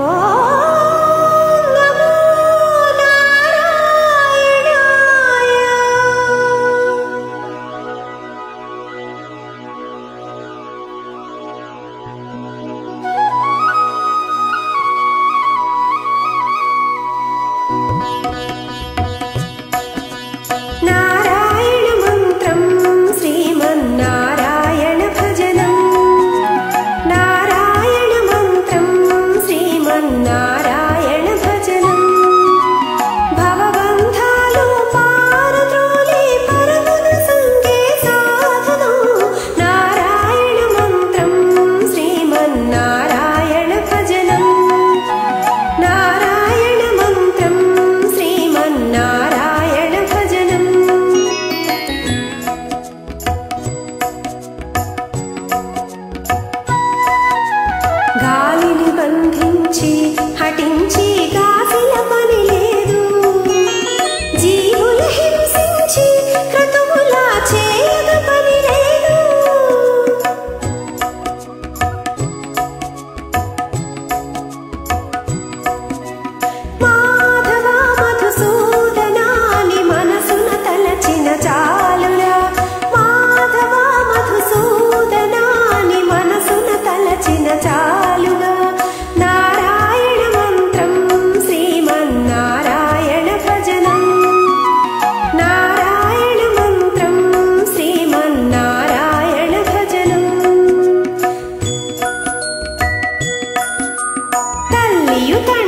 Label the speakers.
Speaker 1: Oh! gente you can